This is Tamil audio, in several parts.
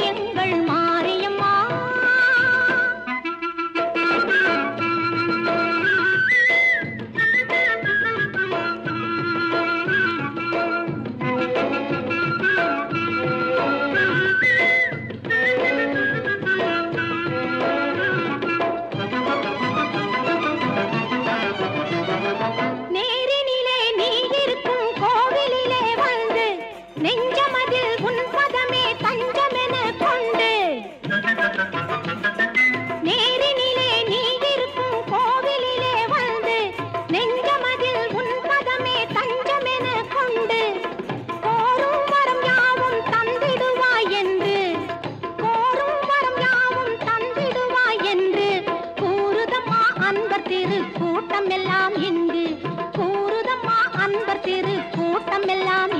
எங்கள் மா கூட்டம்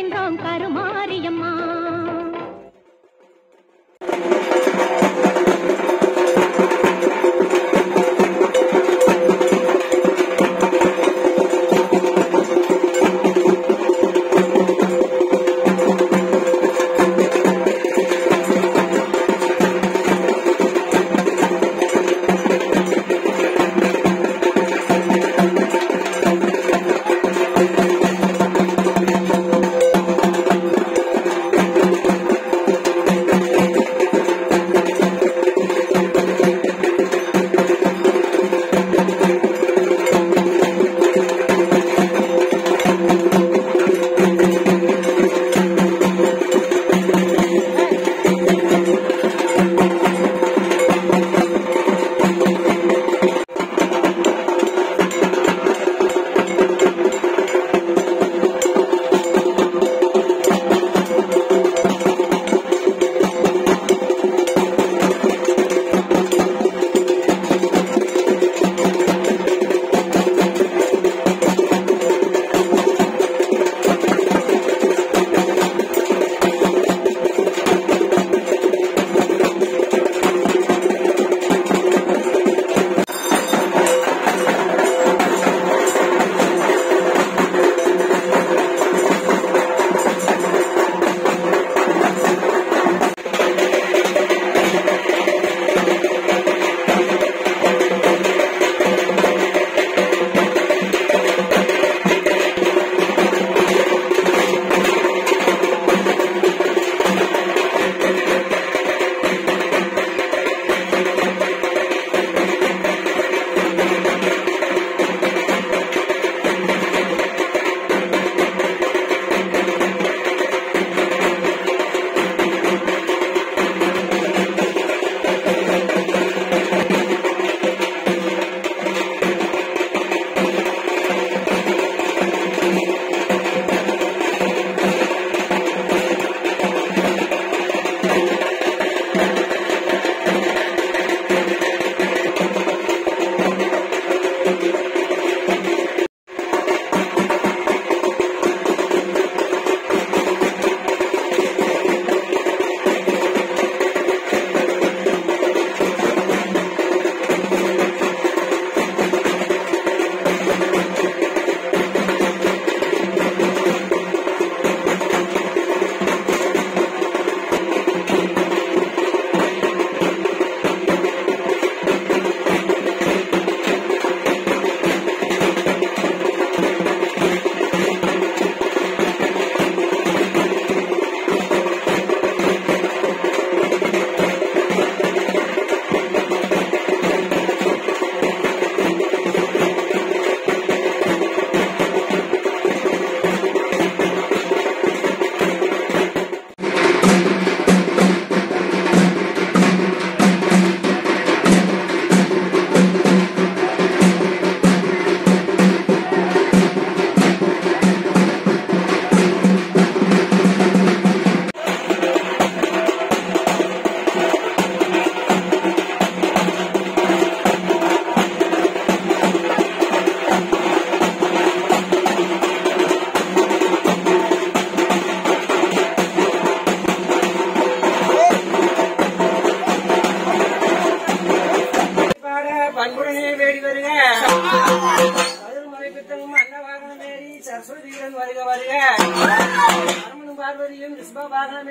வணங்குகின்றோம் கருமாரியம்மா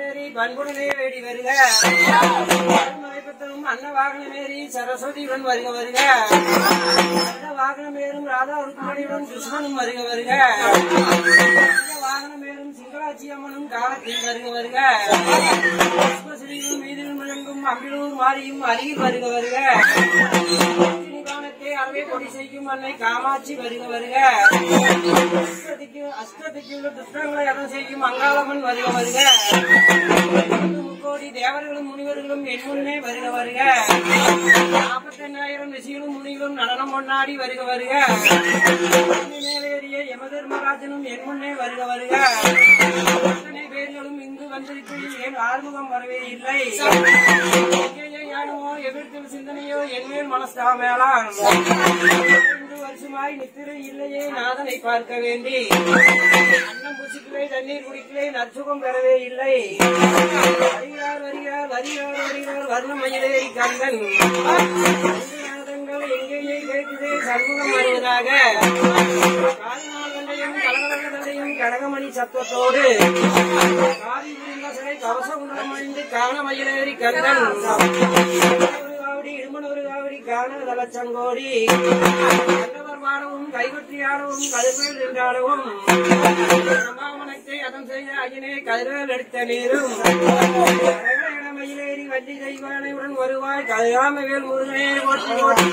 மேரி பண்புடனே வேடி வருக. அன்ன அன்ன வாகனமேறி சரஸ்வதியுடன் வருக வருக. அந்த வாகனமேறும் ராதா ருக்மணியுடன் கிருஷ்ணனும் வருக வருக. இந்த வாகனமேறும் சிங்களாட்சி அம்மனும் காலத்தில் வருக வருக. புஷ்பஸ்ரீயும் மீதிலும் முழங்கும் அம்பிலூர் மாரியும் அருகில் வருக வருக. அறவே கொடி செய்யும் அன்னை காமாட்சி வருக வருக. அஷ்டதிக்கு அஷ்டதிக்கு உள்ள துஷ்டங்களை அறம் செய்யும் அங்காளம்மன் வருக வருக. கோடி தேவர்களும் முனிவர்களும் என் முன்னே வருக வருக. நாற்பத்தெண்ணாயிரம் ரிஷிகளும் முனிகளும் நடனம் கொண்டாடி வருக வருக. யமதர்மராஜனும் என் முன்னே வருக வருக. அத்தனை பேர்களும் இங்கு வந்திருக்கையில் ஏன் ஆறுமுகம் வரவே இல்லை? எங்கேயோ யானுமோ எதிர்த்து சிந்தனையோ என் மேல் மனஸ்தாமேலாம். ரெண்டு வருஷமாய் நித்திரை இல்லையே நாதனை பார்க்க வேண்டி. அன்னம் புசிக்கலே தண்ணீர் குடிக்கலே நற்சுகம் பெறவே இல்லை. வருகிறார் வருகிறார் வருகிறார் வருகிறார் வர்ணமயிலே கந்தன். சண்முகம் வருவதாக கனகமணி சத்தத்தோடு காதி புரிந்த கவச குண்டலம் அணிந்து காண மயிலேறி கந்தன் ஒரு காவடி காண தலச்சங்கோடி வாடவும் கதிர்வேல் நின்றாடவும் சம்பாவனத்தை அதன் செய்த அயனே கதிர்வேல் எடுத்த நீரும். மயிலேறி வள்ளி தெய்வானையுடன் வருவாய். கதிராமவேல் முருகனே ஓட்டி ஓட்டி.